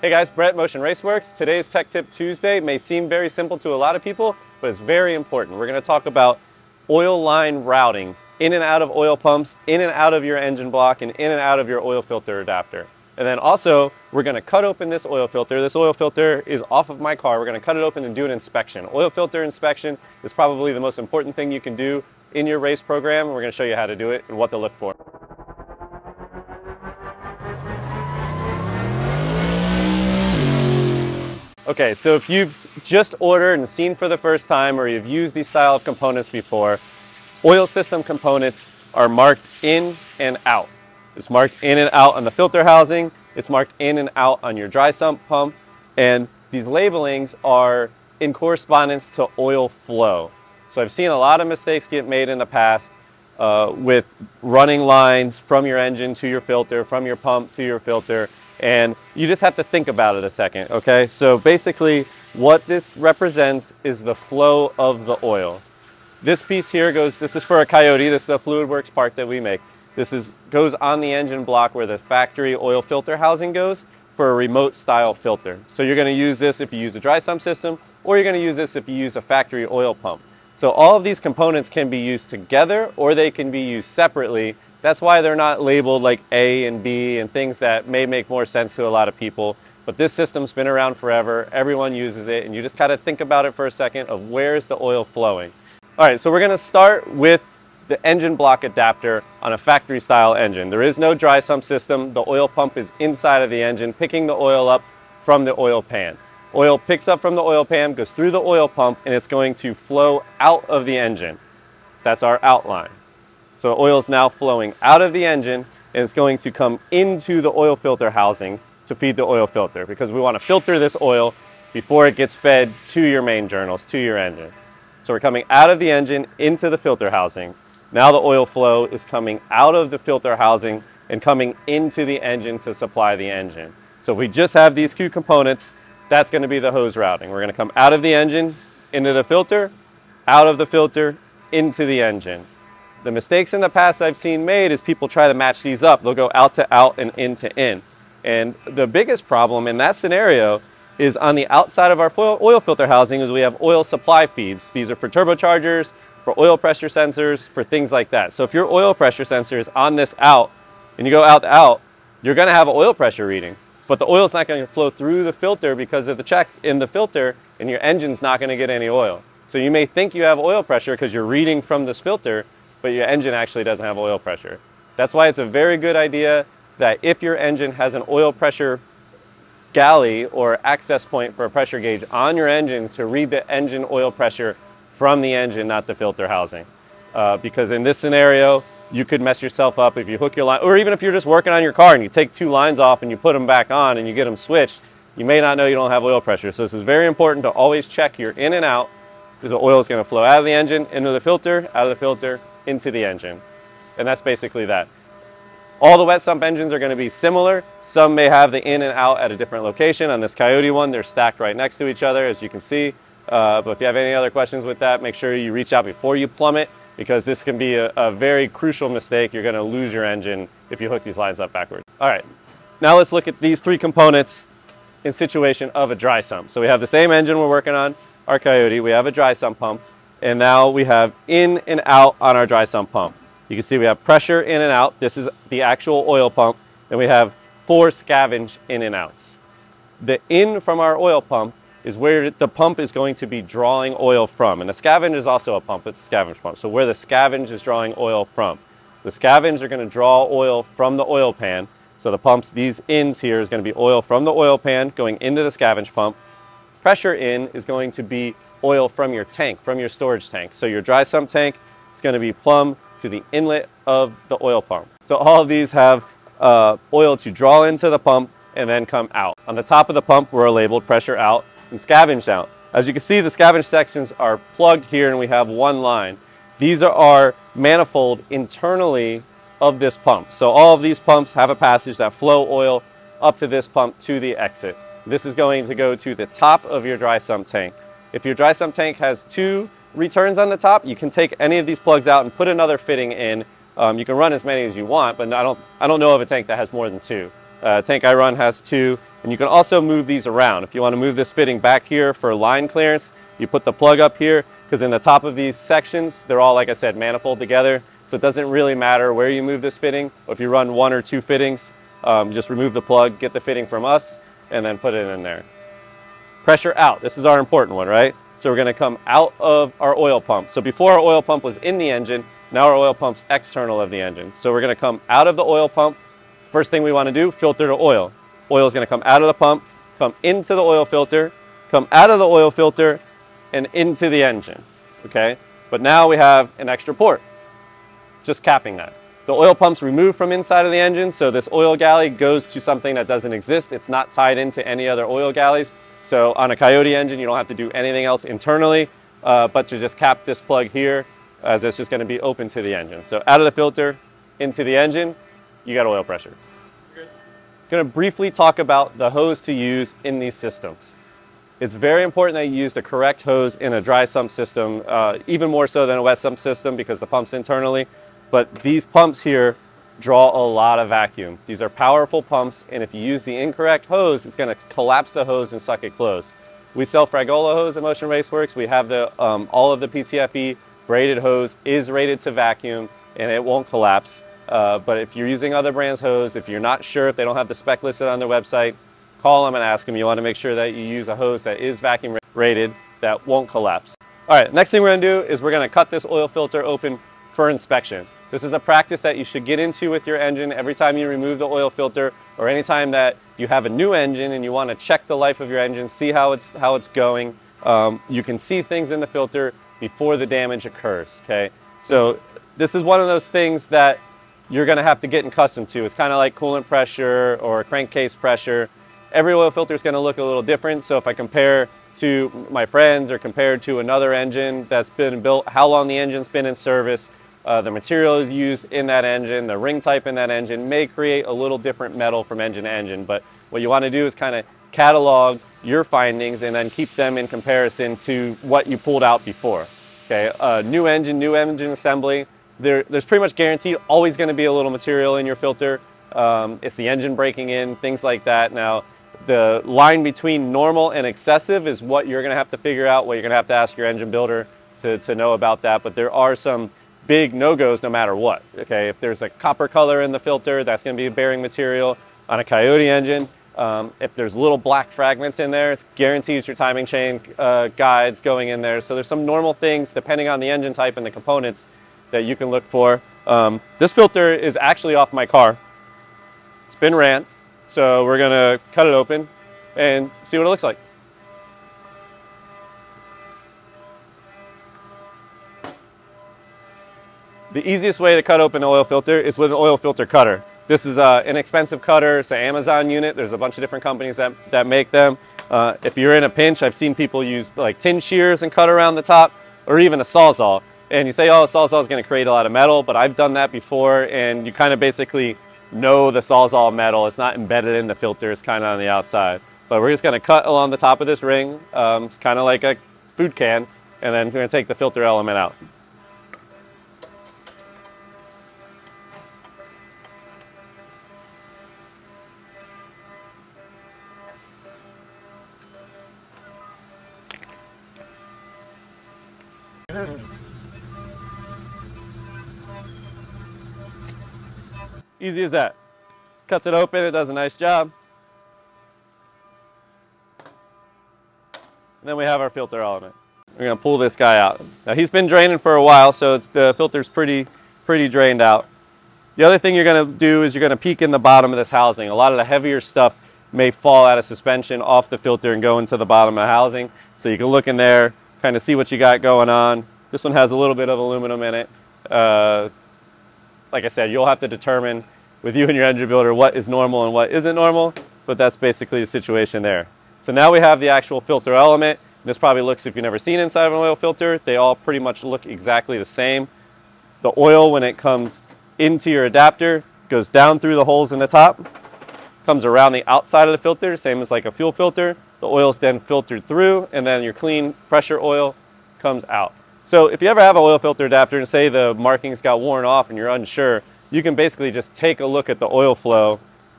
Hey guys, Brett Motion Raceworks. Today's Tech Tip Tuesday may seem very simple to a lot of people, but it's very important. We're going to talk about oil line routing in and out of oil pumps, in and out of your engine block, and in and out of your oil filter adapter. And then also, we're going to cut open this oil filter. This oil filter is off of my car. We're going to cut it open and do an inspection. Oil filter inspection is probably the most important thing you can do in your race program. We're going to show you how to do it and what to look for. Okay, so if you've just ordered and seen for the first time or you've used these style of components before, oil system components are marked in and out. It's marked in and out on the filter housing, it's marked in and out on your dry sump pump, and these labelings are in correspondence to oil flow. So I've seen a lot of mistakes get made in the past uh, with running lines from your engine to your filter, from your pump to your filter, and you just have to think about it a second, okay? So basically, what this represents is the flow of the oil. This piece here goes, this is for a Coyote, this is a FluidWorks part that we make. This is, goes on the engine block where the factory oil filter housing goes for a remote style filter. So you're gonna use this if you use a dry sump system, or you're gonna use this if you use a factory oil pump. So all of these components can be used together or they can be used separately that's why they're not labeled like A and B and things that may make more sense to a lot of people. But this system's been around forever. Everyone uses it. And you just gotta think about it for a second of where's the oil flowing. All right, so we're gonna start with the engine block adapter on a factory style engine. There is no dry sump system. The oil pump is inside of the engine, picking the oil up from the oil pan. Oil picks up from the oil pan, goes through the oil pump, and it's going to flow out of the engine. That's our outline. So oil is now flowing out of the engine and it's going to come into the oil filter housing to feed the oil filter because we want to filter this oil before it gets fed to your main journals, to your engine. So we're coming out of the engine into the filter housing. Now the oil flow is coming out of the filter housing and coming into the engine to supply the engine. So if we just have these two components, that's going to be the hose routing. We're going to come out of the engine into the filter, out of the filter into the engine. The mistakes in the past I've seen made is people try to match these up. They'll go out to out and in to in. And the biggest problem in that scenario is on the outside of our oil filter housing is we have oil supply feeds. These are for turbochargers, for oil pressure sensors, for things like that. So if your oil pressure sensor is on this out and you go out to out, you're gonna have an oil pressure reading. But the oil's not gonna flow through the filter because of the check in the filter and your engine's not gonna get any oil. So you may think you have oil pressure because you're reading from this filter, but your engine actually doesn't have oil pressure. That's why it's a very good idea that if your engine has an oil pressure galley or access point for a pressure gauge on your engine to read the engine oil pressure from the engine, not the filter housing. Uh, because in this scenario, you could mess yourself up if you hook your line, or even if you're just working on your car and you take two lines off and you put them back on and you get them switched, you may not know you don't have oil pressure. So this is very important to always check your in and out the oil is going to flow out of the engine, into the filter, out of the filter, into the engine. And that's basically that. All the wet sump engines are going to be similar. Some may have the in and out at a different location. On this Coyote one, they're stacked right next to each other, as you can see. Uh, but if you have any other questions with that, make sure you reach out before you plumb it because this can be a, a very crucial mistake. You're going to lose your engine if you hook these lines up backwards. All right, now let's look at these three components in situation of a dry sump. So we have the same engine we're working on, our Coyote. We have a dry sump pump. And now we have in and out on our dry sump pump. You can see we have pressure in and out. This is the actual oil pump. And we have four scavenge in and outs. The in from our oil pump is where the pump is going to be drawing oil from. And the scavenge is also a pump, it's a scavenge pump. So where the scavenge is drawing oil from. The scavenge are going to draw oil from the oil pan. So the pumps, these ins here is going to be oil from the oil pan going into the scavenge pump. Pressure in is going to be oil from your tank, from your storage tank. So your dry sump tank is going to be plumb to the inlet of the oil pump. So all of these have uh, oil to draw into the pump and then come out. On the top of the pump, we're labeled pressure out and scavenge out. As you can see, the scavenge sections are plugged here and we have one line. These are our manifold internally of this pump. So all of these pumps have a passage that flow oil up to this pump to the exit. This is going to go to the top of your dry sump tank. If your dry sump tank has two returns on the top, you can take any of these plugs out and put another fitting in. Um, you can run as many as you want, but I don't, I don't know of a tank that has more than two. Uh, tank I run has two, And you can also move these around. If you want to move this fitting back here for line clearance, you put the plug up here because in the top of these sections, they're all, like I said, manifold together. So it doesn't really matter where you move this fitting. If you run one or two fittings, um, just remove the plug, get the fitting from us, and then put it in there. Pressure out. This is our important one, right? So we're going to come out of our oil pump. So before our oil pump was in the engine, now our oil pump's external of the engine. So we're going to come out of the oil pump. First thing we want to do, filter the oil. Oil is going to come out of the pump, come into the oil filter, come out of the oil filter, and into the engine, okay? But now we have an extra port, just capping that. The oil pump's removed from inside of the engine, so this oil galley goes to something that doesn't exist. It's not tied into any other oil galleys. So on a Coyote engine, you don't have to do anything else internally, uh, but to just cap this plug here, as it's just gonna be open to the engine. So out of the filter, into the engine, you got oil pressure. Good. Gonna briefly talk about the hose to use in these systems. It's very important that you use the correct hose in a dry sump system, uh, even more so than a wet sump system because the pump's internally. But these pumps here draw a lot of vacuum. These are powerful pumps, and if you use the incorrect hose, it's gonna collapse the hose and suck it closed. We sell Fragola hose at Motion Raceworks. We have the um, all of the PTFE braided hose is rated to vacuum, and it won't collapse. Uh, but if you're using other brands hose, if you're not sure, if they don't have the spec listed on their website, call them and ask them. You want to make sure that you use a hose that is vacuum rated that won't collapse. All right, next thing we're to do is we're to cut this oil filter open for inspection. This is a practice that you should get into with your engine every time you remove the oil filter or anytime that you have a new engine and you want to check the life of your engine, see how it's, how it's going. Um, you can see things in the filter before the damage occurs, okay? So this is one of those things that you're gonna have to get accustomed to. It's kind of like coolant pressure or crankcase pressure every oil filter is going to look a little different. So if I compare to my friends or compared to another engine that's been built, how long the engine's been in service, uh, the materials used in that engine, the ring type in that engine may create a little different metal from engine to engine. But what you want to do is kind of catalog your findings and then keep them in comparison to what you pulled out before. Okay, uh, new engine, new engine assembly, there, there's pretty much guaranteed always going to be a little material in your filter. Um, it's the engine breaking in, things like that. Now, the line between normal and excessive is what you're going to have to figure out, what you're going to have to ask your engine builder to, to know about that. But there are some big no-goes no matter what. Okay, if there's a copper color in the filter, that's going to be a bearing material on a Coyote engine. Um, if there's little black fragments in there, it's guaranteed your timing chain uh, guides going in there. So there's some normal things depending on the engine type and the components that you can look for. Um, this filter is actually off my car. It's been ran. So we're gonna cut it open and see what it looks like. The easiest way to cut open an oil filter is with an oil filter cutter. This is uh, an inexpensive cutter. It's an Amazon unit. There's a bunch of different companies that, that make them. Uh, if you're in a pinch, I've seen people use like tin shears and cut around the top or even a Sawzall. And you say, oh, a Sawzall is going to create a lot of metal, but I've done that before and you kind of basically know the Sawzall metal. It's not embedded in the filter, it's kind of on the outside. But we're just going to cut along the top of this ring. Um, it's kind of like a food can. And then we're going to take the filter element out. Easy as that. Cuts it open, it does a nice job. And then we have our filter element. We're gonna pull this guy out. Now he's been draining for a while, so the filter's pretty, pretty drained out. The other thing you're gonna do is you're gonna peek in the bottom of this housing. A lot of the heavier stuff may fall out of suspension off the filter and go into the bottom of the housing. So you can look in there, kind of see what you got going on. This one has a little bit of aluminum in it. Uh, like I said, you'll have to determine with you and your engine builder what is normal and what isn't normal, but that's basically the situation there. So now we have the actual filter element. This probably looks, if you've never seen inside of an oil filter, they all pretty much look exactly the same. The oil, when it comes into your adapter, goes down through the holes in the top, comes around the outside of the filter, same as like a fuel filter. The oil is then filtered through, and then your clean pressure oil comes out. So if you ever have an oil filter adapter and say the markings got worn off and you're unsure, you can basically just take a look at the oil flow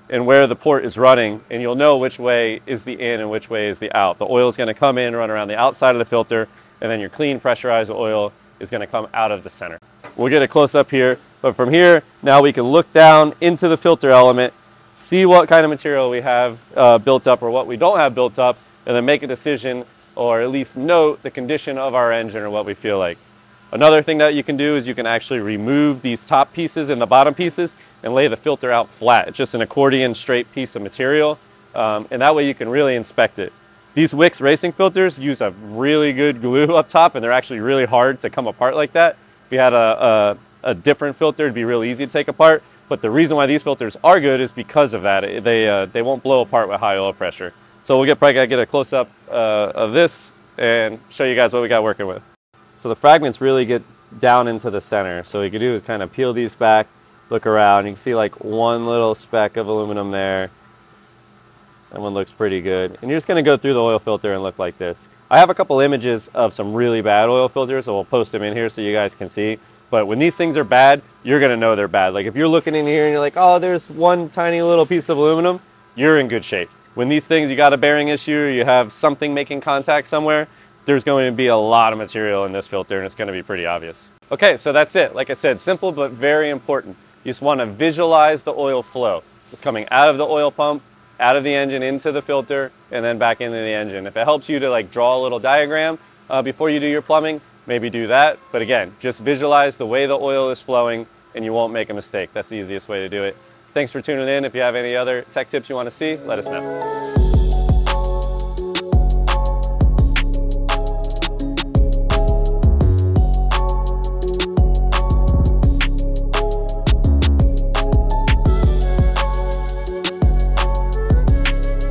and where the port is running, and you'll know which way is the in and which way is the out. The oil is going to come in, run around the outside of the filter, and then your clean pressurized oil is going to come out of the center. We'll get a close up here, but from here, now we can look down into the filter element, see what kind of material we have uh, built up or what we don't have built up, and then make a decision or at least note the condition of our engine or what we feel like. Another thing that you can do is you can actually remove these top pieces and the bottom pieces and lay the filter out flat. It's just an accordion straight piece of material um, and that way you can really inspect it. These Wix racing filters use a really good glue up top and they're actually really hard to come apart like that. If you had a, a, a different filter, it'd be real easy to take apart. But the reason why these filters are good is because of that. They, uh, they won't blow apart with high oil pressure. So we'll get probably get a close up uh, of this and show you guys what we got working with. So the fragments really get down into the center. So what you can do is kind of peel these back, look around. You can see like one little speck of aluminum there. That one looks pretty good. And you're just gonna go through the oil filter and look like this. I have a couple images of some really bad oil filters, so we'll post them in here so you guys can see. But when these things are bad, you're gonna know they're bad. Like if you're looking in here and you're like, oh, there's one tiny little piece of aluminum, you're in good shape. When these things, you got a bearing issue, you have something making contact somewhere, there's going to be a lot of material in this filter and it's going to be pretty obvious. Okay, so that's it. Like I said, simple but very important. You just want to visualize the oil flow. It's coming out of the oil pump, out of the engine into the filter, and then back into the engine. If it helps you to like draw a little diagram uh, before you do your plumbing, maybe do that. But again, just visualize the way the oil is flowing and you won't make a mistake. That's the easiest way to do it. Thanks for tuning in. If you have any other tech tips you want to see, let us know.